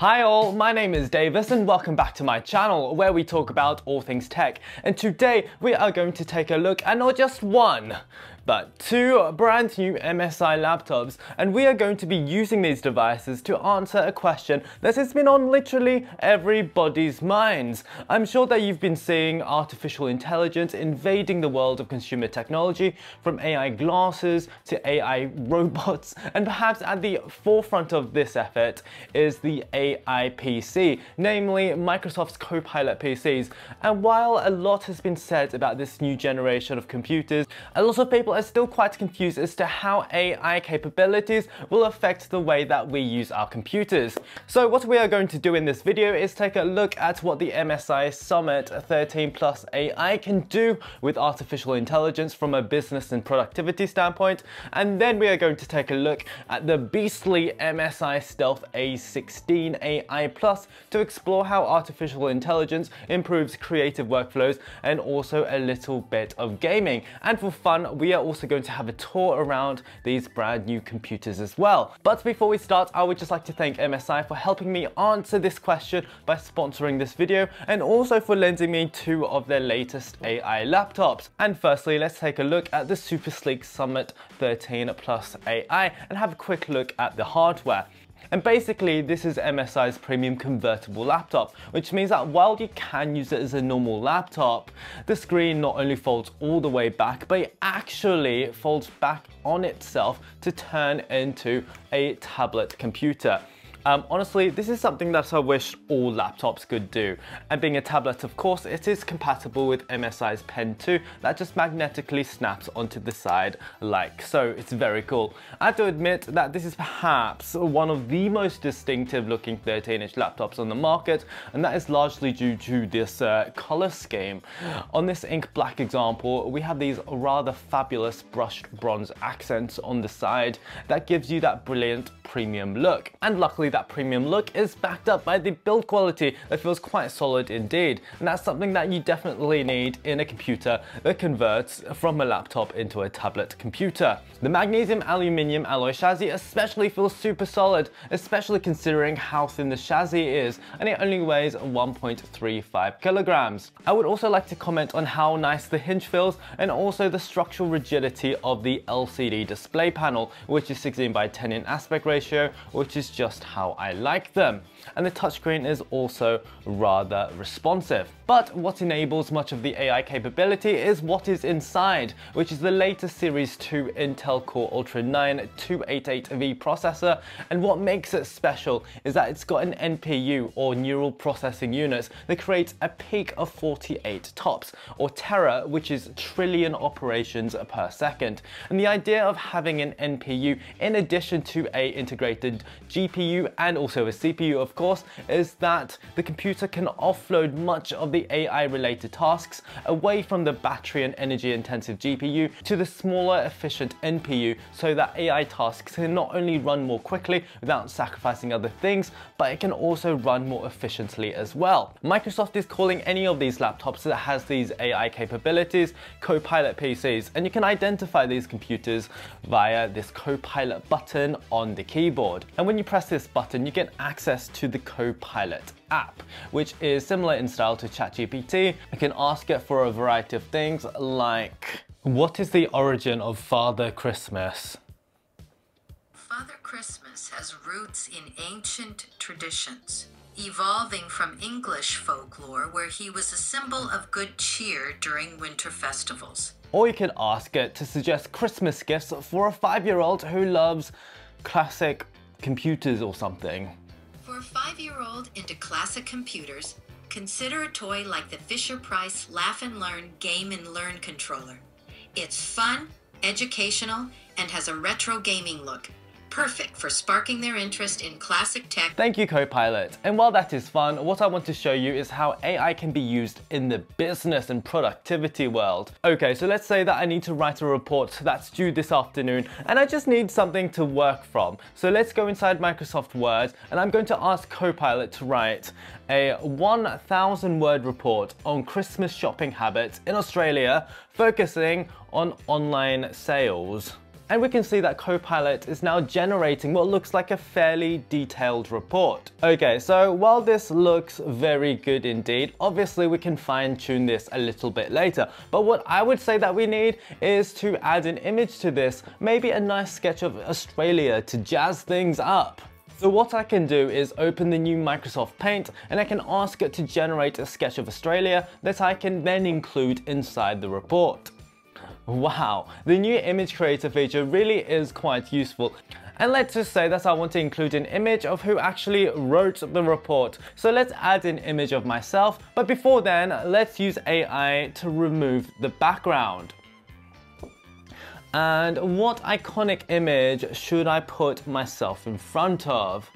Hi all, my name is Davis and welcome back to my channel where we talk about all things tech. And today we are going to take a look at not just one, but two brand new MSI laptops and we are going to be using these devices to answer a question that has been on literally everybody's minds. I'm sure that you've been seeing artificial intelligence invading the world of consumer technology from AI glasses to AI robots and perhaps at the forefront of this effort is the AI PC, namely Microsoft's Copilot PCs. And while a lot has been said about this new generation of computers, a lot of people are still quite confused as to how AI capabilities will affect the way that we use our computers. So what we are going to do in this video is take a look at what the MSI Summit 13 Plus AI can do with artificial intelligence from a business and productivity standpoint, and then we are going to take a look at the beastly MSI Stealth A16 AI Plus to explore how artificial intelligence improves creative workflows and also a little bit of gaming. And for fun, we are also going to have a tour around these brand new computers as well. But before we start, I would just like to thank MSI for helping me answer this question by sponsoring this video and also for lending me two of their latest AI laptops. And firstly, let's take a look at the super sleek Summit 13 Plus AI and have a quick look at the hardware. And basically, this is MSI's premium convertible laptop, which means that while you can use it as a normal laptop, the screen not only folds all the way back, but it actually folds back on itself to turn into a tablet computer. Um, honestly, this is something that I wish all laptops could do. And being a tablet, of course, it is compatible with MSI's Pen 2 that just magnetically snaps onto the side like so. It's very cool. I have to admit that this is perhaps one of the most distinctive looking 13-inch laptops on the market, and that is largely due to this uh, color scheme. On this ink black example, we have these rather fabulous brushed bronze accents on the side that gives you that brilliant premium look. And luckily that premium look is backed up by the build quality that feels quite solid indeed. And that's something that you definitely need in a computer that converts from a laptop into a tablet computer. The magnesium aluminium alloy chassis especially feels super solid, especially considering how thin the chassis is, and it only weighs 1.35 kilograms. I would also like to comment on how nice the hinge feels and also the structural rigidity of the LCD display panel, which is 16 by 10 in aspect ratio ratio, which is just how I like them. And the touchscreen is also rather responsive. But what enables much of the AI capability is what is inside, which is the latest Series 2 Intel Core Ultra 9 288V processor. And what makes it special is that it's got an NPU or neural processing unit that creates a peak of 48 tops, or tera, which is trillion operations per second. And the idea of having an NPU in addition to a integrated GPU and also a CPU, of course, is that the computer can offload much of the AI related tasks away from the battery and energy intensive GPU to the smaller efficient NPU so that AI tasks can not only run more quickly without sacrificing other things, but it can also run more efficiently as well. Microsoft is calling any of these laptops that has these AI capabilities Copilot PCs, and you can identify these computers via this Copilot button on the keyboard. And when you press this button, you get access to the Copilot app, which is similar in style to ChatGPT. You can ask it for a variety of things like, what is the origin of Father Christmas? Father Christmas has roots in ancient traditions, evolving from English folklore where he was a symbol of good cheer during winter festivals. Or you could ask it to suggest Christmas gifts for a five-year-old who loves classic computers or something. For a five-year-old into classic computers, consider a toy like the Fisher-Price Laugh and Learn Game and Learn controller. It's fun, educational, and has a retro gaming look, perfect for sparking their interest in classic tech. Thank you, Copilot. And while that is fun, what I want to show you is how AI can be used in the business and productivity world. Okay, so let's say that I need to write a report that's due this afternoon, and I just need something to work from. So let's go inside Microsoft Word, and I'm going to ask Copilot to write a 1,000 word report on Christmas shopping habits in Australia, focusing on online sales. And we can see that Copilot is now generating what looks like a fairly detailed report. Okay, so while this looks very good indeed, obviously we can fine tune this a little bit later. But what I would say that we need is to add an image to this, maybe a nice sketch of Australia to jazz things up. So what I can do is open the new Microsoft Paint and I can ask it to generate a sketch of Australia that I can then include inside the report. Wow, the new image creator feature really is quite useful. And let's just say that I want to include an image of who actually wrote the report. So let's add an image of myself, but before then, let's use AI to remove the background. And what iconic image should I put myself in front of?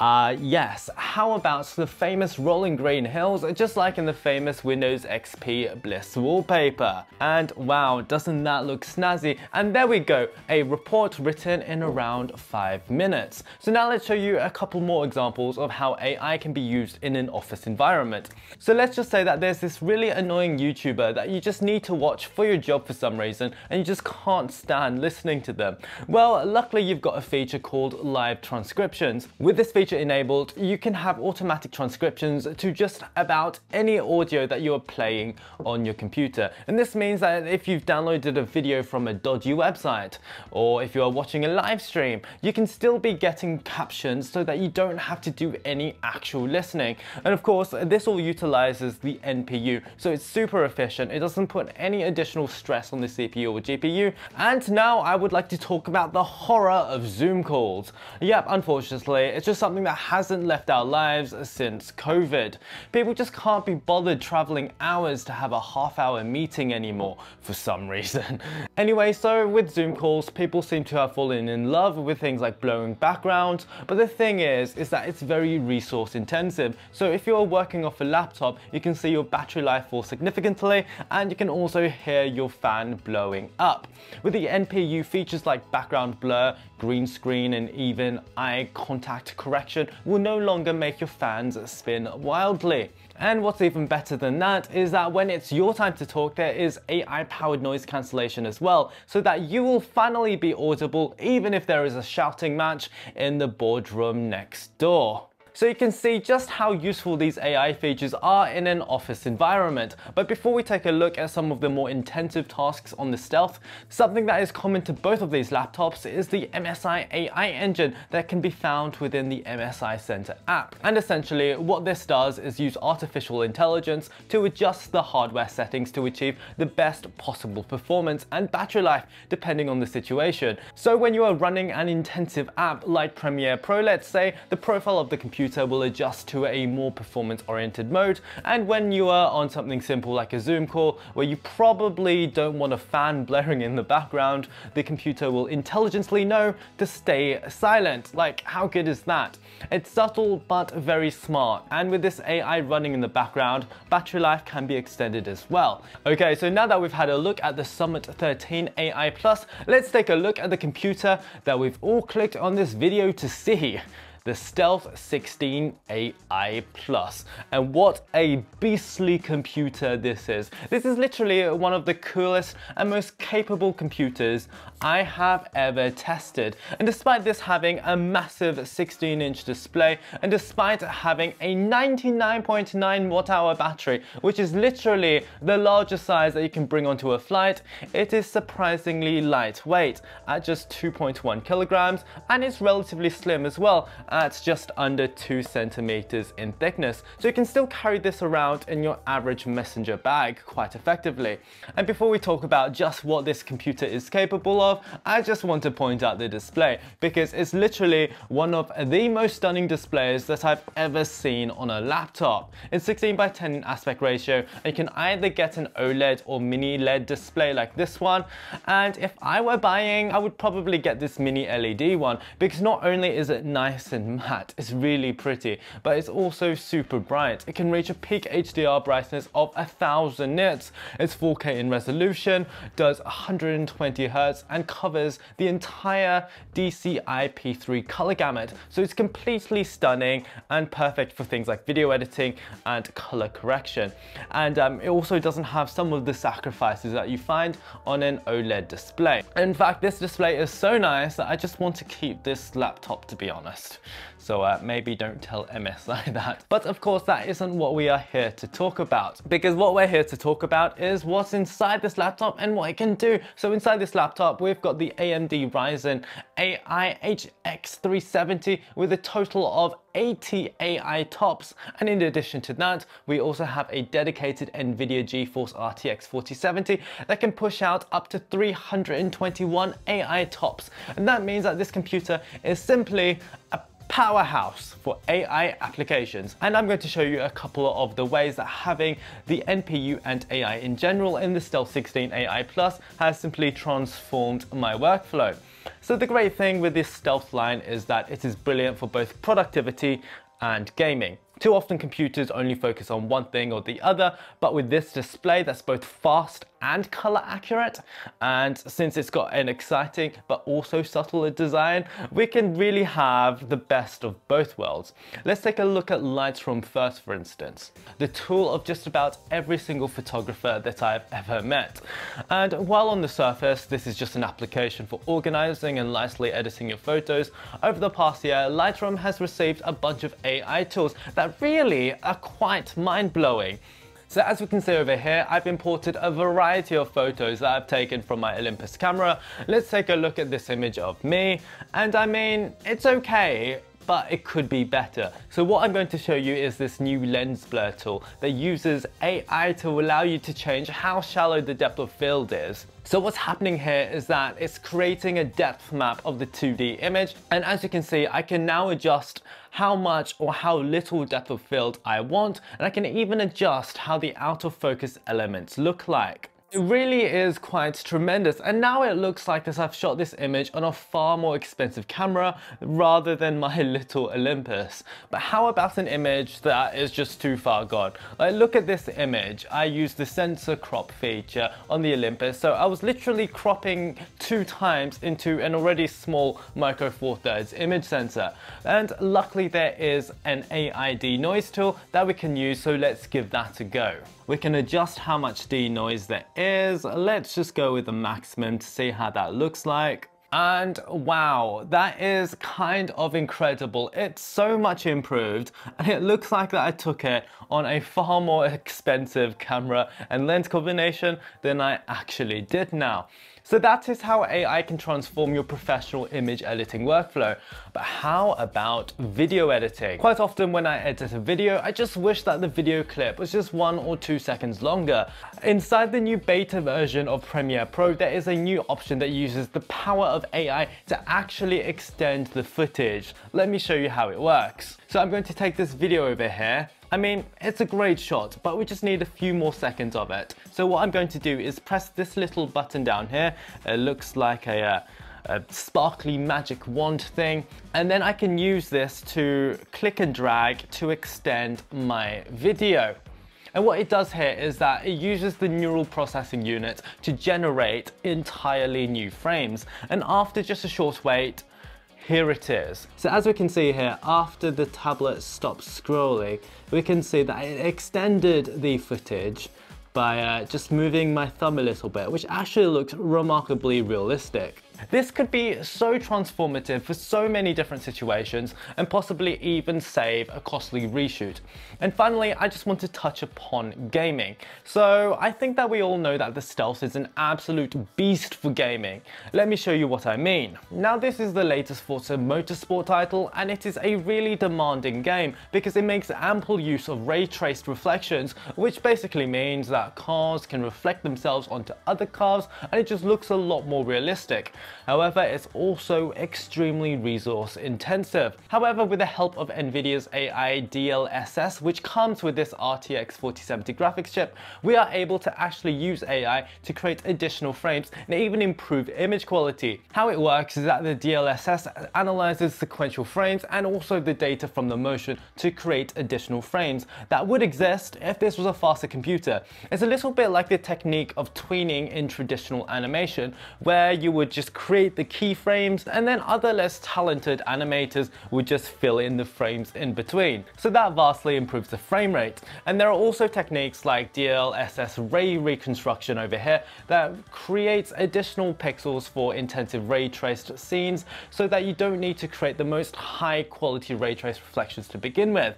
Uh, yes, how about the famous rolling green hills, just like in the famous Windows XP Bliss wallpaper? And wow, doesn't that look snazzy? And there we go, a report written in around 5 minutes. So now let's show you a couple more examples of how AI can be used in an office environment. So let's just say that there's this really annoying YouTuber that you just need to watch for your job for some reason, and you just can't stand listening to them. Well, luckily you've got a feature called live transcriptions. With this feature feature enabled, you can have automatic transcriptions to just about any audio that you're playing on your computer. And this means that if you've downloaded a video from a dodgy website, or if you're watching a live stream, you can still be getting captions so that you don't have to do any actual listening. And of course, this all utilizes the NPU, so it's super efficient. It doesn't put any additional stress on the CPU or GPU. And now I would like to talk about the horror of Zoom calls. Yep, unfortunately, it's just something something that hasn't left our lives since COVID. People just can't be bothered traveling hours to have a half hour meeting anymore for some reason. anyway, so with Zoom calls, people seem to have fallen in love with things like blowing backgrounds, but the thing is, is that it's very resource intensive. So if you're working off a laptop, you can see your battery life fall significantly, and you can also hear your fan blowing up. With the NPU features like background blur, green screen, and even eye contact correction, will no longer make your fans spin wildly. And what's even better than that is that when it's your time to talk, there is AI powered noise cancellation as well, so that you will finally be audible even if there is a shouting match in the boardroom next door. So you can see just how useful these AI features are in an office environment. But before we take a look at some of the more intensive tasks on the Stealth, something that is common to both of these laptops is the MSI AI engine that can be found within the MSI Center app. And essentially what this does is use artificial intelligence to adjust the hardware settings to achieve the best possible performance and battery life depending on the situation. So when you are running an intensive app like Premiere Pro, let's say, the profile of the computer computer will adjust to a more performance-oriented mode. And when you are on something simple like a Zoom call, where you probably don't want a fan blaring in the background, the computer will intelligently know to stay silent. Like, how good is that? It's subtle, but very smart. And with this AI running in the background, battery life can be extended as well. Okay, so now that we've had a look at the Summit 13 AI Plus, let's take a look at the computer that we've all clicked on this video to see the Stealth 16 AI Plus. And what a beastly computer this is. This is literally one of the coolest and most capable computers I have ever tested. And despite this having a massive 16 inch display, and despite having a 99.9 watt hour battery, which is literally the largest size that you can bring onto a flight, it is surprisingly lightweight at just 2.1 kilograms, and it's relatively slim as well at just under 2 centimeters in thickness. So you can still carry this around in your average messenger bag quite effectively. And before we talk about just what this computer is capable of, I just want to point out the display because it's literally one of the most stunning displays that I've ever seen on a laptop. It's 16 by 10 in aspect ratio and you can either get an OLED or mini LED display like this one and if I were buying I would probably get this mini LED one because not only is it nice and and matte. It's really pretty, but it's also super bright. It can reach a peak HDR brightness of 1000 nits. It's 4K in resolution, does 120 Hz, and covers the entire DCI-P3 color gamut. So it's completely stunning and perfect for things like video editing and color correction. And um, it also doesn't have some of the sacrifices that you find on an OLED display. In fact, this display is so nice that I just want to keep this laptop to be honest. So uh, maybe don't tell MSI that. But of course, that isn't what we are here to talk about. Because what we're here to talk about is what's inside this laptop and what it can do. So inside this laptop, we've got the AMD Ryzen AI HX 370 with a total of 80 AI tops. And in addition to that, we also have a dedicated NVIDIA GeForce RTX 4070 that can push out up to 321 AI tops. And that means that this computer is simply a powerhouse for AI applications. And I'm going to show you a couple of the ways that having the NPU and AI in general in the Stealth 16 AI Plus has simply transformed my workflow. So the great thing with this Stealth line is that it is brilliant for both productivity and gaming. Too often computers only focus on one thing or the other, but with this display that's both fast and color accurate, and since it's got an exciting but also subtle design, we can really have the best of both worlds. Let's take a look at Lightroom first, for instance, the tool of just about every single photographer that I've ever met. And while on the surface, this is just an application for organizing and nicely editing your photos, over the past year, Lightroom has received a bunch of AI tools that that really are quite mind-blowing. So as we can see over here, I've imported a variety of photos that I've taken from my Olympus camera. Let's take a look at this image of me. And I mean, it's okay but it could be better. So what I'm going to show you is this new lens blur tool that uses AI to allow you to change how shallow the depth of field is. So what's happening here is that it's creating a depth map of the 2D image. And as you can see, I can now adjust how much or how little depth of field I want. And I can even adjust how the out of focus elements look like. It really is quite tremendous and now it looks like as I've shot this image on a far more expensive camera rather than my little Olympus. But how about an image that is just too far gone? Like look at this image. I used the sensor crop feature on the Olympus so I was literally cropping two times into an already small micro four thirds image sensor. And luckily there is an AI Denoise tool that we can use so let's give that a go. We can adjust how much denoise there is. Let's just go with the maximum to see how that looks like. And wow, that is kind of incredible. It's so much improved and it looks like that I took it on a far more expensive camera and lens combination than I actually did now. So that is how AI can transform your professional image editing workflow. But how about video editing? Quite often when I edit a video, I just wish that the video clip was just one or two seconds longer. Inside the new beta version of Premiere Pro, there is a new option that uses the power of AI to actually extend the footage. Let me show you how it works. So I'm going to take this video over here I mean, it's a great shot, but we just need a few more seconds of it. So what I'm going to do is press this little button down here. It looks like a, uh, a sparkly magic wand thing. And then I can use this to click and drag to extend my video. And what it does here is that it uses the neural processing unit to generate entirely new frames. And after just a short wait, here it is. So as we can see here, after the tablet stops scrolling, we can see that it extended the footage by uh, just moving my thumb a little bit, which actually looks remarkably realistic. This could be so transformative for so many different situations and possibly even save a costly reshoot. And finally, I just want to touch upon gaming. So I think that we all know that the Stealth is an absolute beast for gaming. Let me show you what I mean. Now this is the latest Forza Motorsport title and it is a really demanding game because it makes ample use of ray traced reflections which basically means that cars can reflect themselves onto other cars and it just looks a lot more realistic. However, it's also extremely resource intensive. However, with the help of NVIDIA's AI DLSS, which comes with this RTX 4070 graphics chip, we are able to actually use AI to create additional frames and even improve image quality. How it works is that the DLSS analyzes sequential frames and also the data from the motion to create additional frames that would exist if this was a faster computer. It's a little bit like the technique of tweening in traditional animation, where you would just create the keyframes and then other less talented animators would just fill in the frames in between. So that vastly improves the frame rate. And there are also techniques like DLSS ray reconstruction over here that creates additional pixels for intensive ray traced scenes so that you don't need to create the most high quality ray traced reflections to begin with.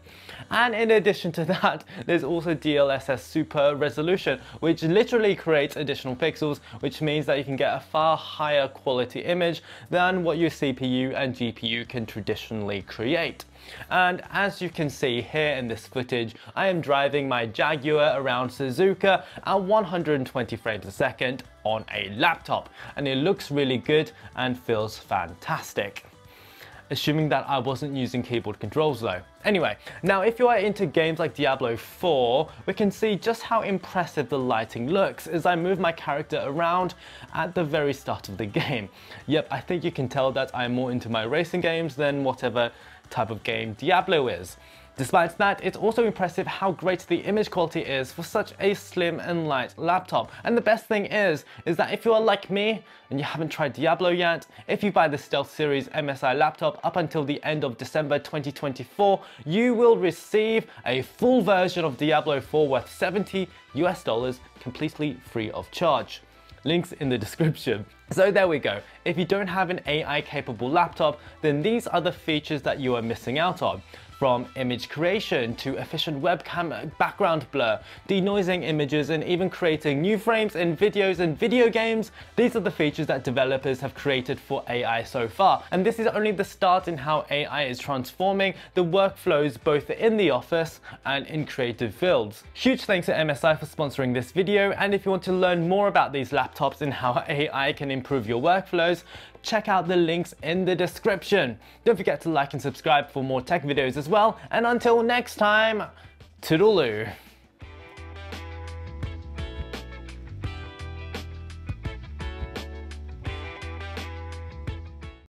And in addition to that, there's also DLSS super resolution, which literally creates additional pixels, which means that you can get a far higher quality image than what your CPU and GPU can traditionally create. And as you can see here in this footage, I am driving my Jaguar around Suzuka at 120 frames a second on a laptop, and it looks really good and feels fantastic assuming that I wasn't using keyboard controls though. Anyway, now if you are into games like Diablo 4, we can see just how impressive the lighting looks as I move my character around at the very start of the game. Yep, I think you can tell that I'm more into my racing games than whatever type of game Diablo is. Despite that, it's also impressive how great the image quality is for such a slim and light laptop. And the best thing is, is that if you are like me and you haven't tried Diablo yet, if you buy the Stealth Series MSI laptop up until the end of December 2024, you will receive a full version of Diablo 4 worth 70 US dollars completely free of charge links in the description. So there we go. If you don't have an AI capable laptop, then these are the features that you are missing out on from image creation to efficient webcam background blur, denoising images and even creating new frames in videos and video games. These are the features that developers have created for AI so far. And this is only the start in how AI is transforming the workflows both in the office and in creative fields. Huge thanks to MSI for sponsoring this video. And if you want to learn more about these laptops and how AI can improve your workflows, check out the links in the description. Don't forget to like and subscribe for more tech videos as well. And until next time, toodaloo.